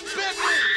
business.